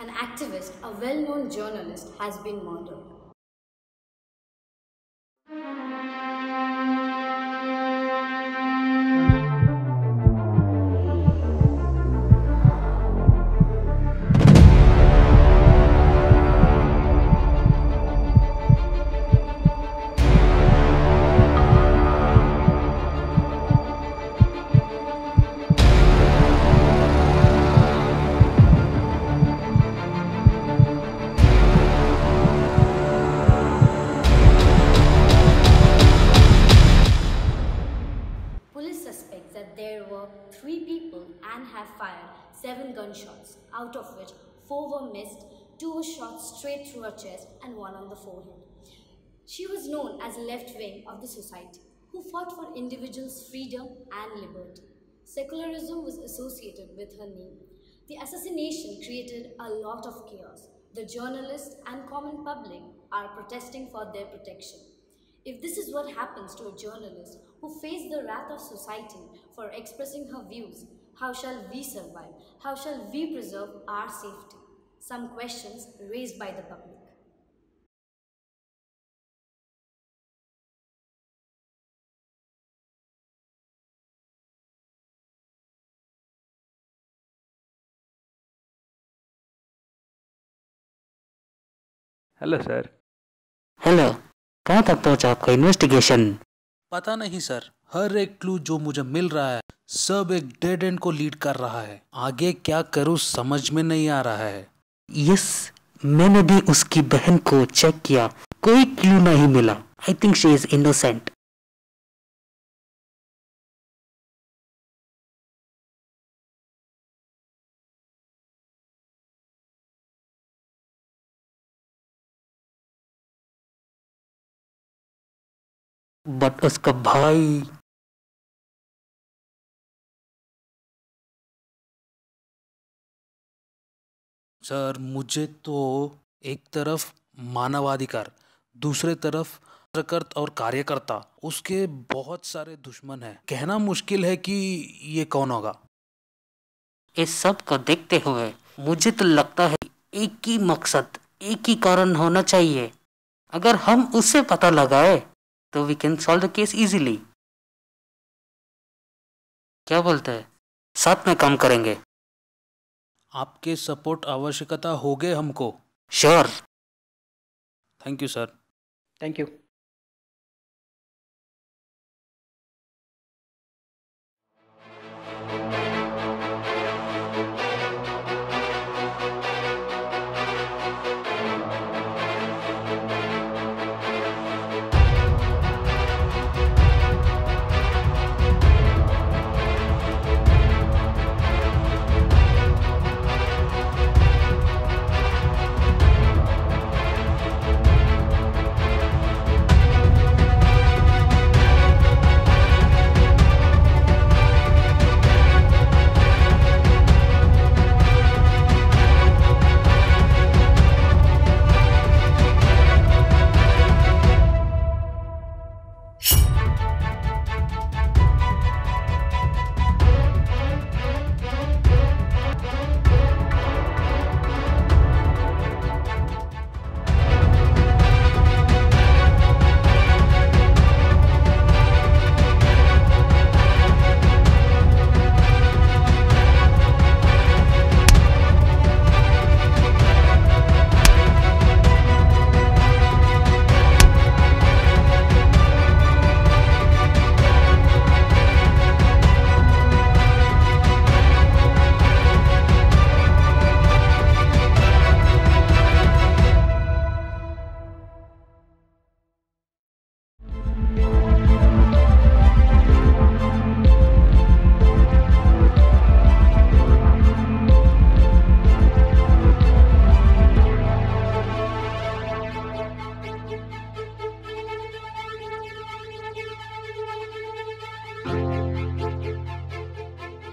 An activist, a well known journalist, has been murdered. Seven gunshots, out of which four were missed, two were shot straight through her chest, and one on the forehead. She was known as left wing of the society who fought for individuals' freedom and liberty. Secularism was associated with her name. The assassination created a lot of chaos. The journalists and common public are protesting for their protection. If this is what happens to a journalist who faced the wrath of society for expressing her views, how shall we survive? How shall we preserve our safety? Some questions raised by the public. Hello sir hello कहाँ तक पहुँचा आपका investigation पता नहीं sir हर एक clue जो मुझे मिल रहा है, सब एक डेड एंड को लीड कर रहा है। आगे क्या करूँ समझ में नहीं आ रहा है। यस मैंने भी उसकी बहन को चेक किया। कोई क्लू नहीं मिला। I think she is innocent but उसका भाई सर, मुझे तो एक तरफ़ मानवाधिकार, दूसरे तरफ़ पत्रकर्ता और कार्यकर्ता, उसके बहुत सारे दुश्मन हैं। कहना मुश्किल है कि ये कौन होगा? इस सबको देखते हुए मुझे तो लगता है एक ही मकसद, एक ही कारण होना चाहिए। अगर हम उससे पता लगाए तो we can solve the case easily क्या बोलते हैं? साथ में काम करेंगे। आपके सपोर्ट आवश्यकता होगे गए हमको। Sure thank you sir thank you.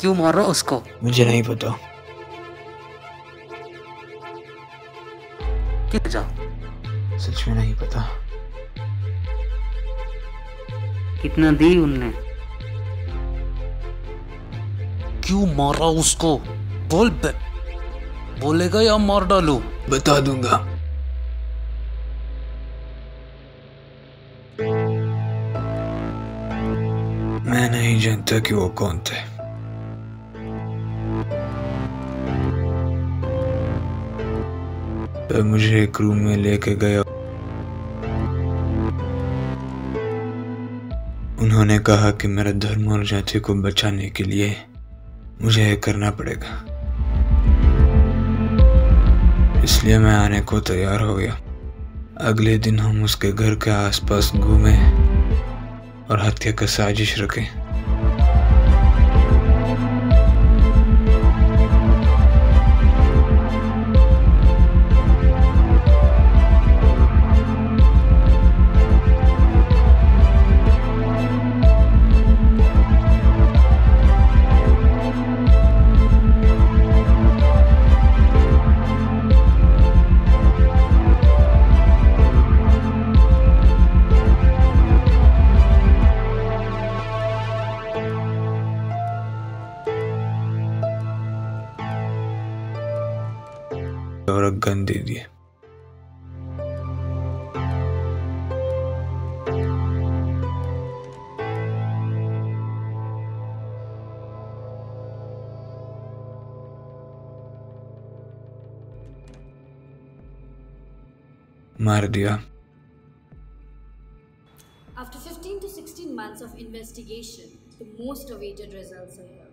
क्यों मारा उसको? मुझे नहीं पता। क्यों सच में नहीं पता। कितना दी उनने? क्यों मारा उसको? बोल बे बोलेगा या मार डालू? बता दूँगा। मैं नहीं जानता कि वो कौन थे। पर मुझे एक रूम में लेके गया। उन्होंने कहा कि मेरा धर्म और जाति को बचाने के लिए मुझे यह करना पड़ेगा। इसलिए मैं आने को तैयार हो गया। अगले दिन हम उसके घर के आसपास घूमे और हत्या का साजिश रखे। और गन दे दिए मार दिया After 15 to 16 months of investigation, the most awaited results are here.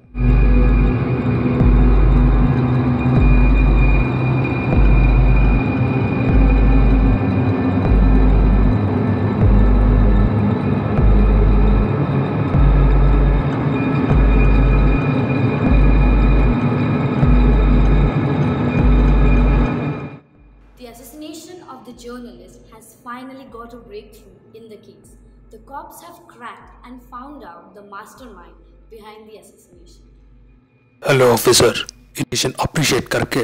The cops have cracked and found out the mastermind behind the assassination. Hello officer इनिशन appreciate करके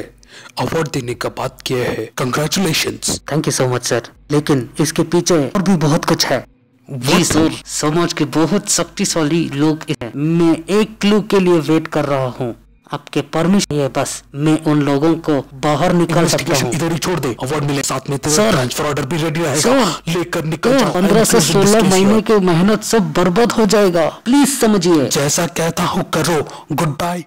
अवार्ड देने का बात किया है congratulations thank you so much sir लेकिन इसके पीछे और भी बहुत कुछ है जी सर समाज के बहुत शक्तिशाली लोग हैं मैं एक क्लू के लिए वेट कर रहा हूँ आपके परमिशन है बस मैं उन लोगों को बाहर निकल सकता हूँ इधर ही छोड़ दे अवार्ड मिले साथ में। ट्रांसफ़र ऑर्डर भी रेडी रहेगा। लेकर निकल जाओ पंद्रह से सोलह महीने. की मेहनत सब बर्बाद हो जाएगा प्लीज़ समझिए जैसा कहता हूँ करो गुड बाय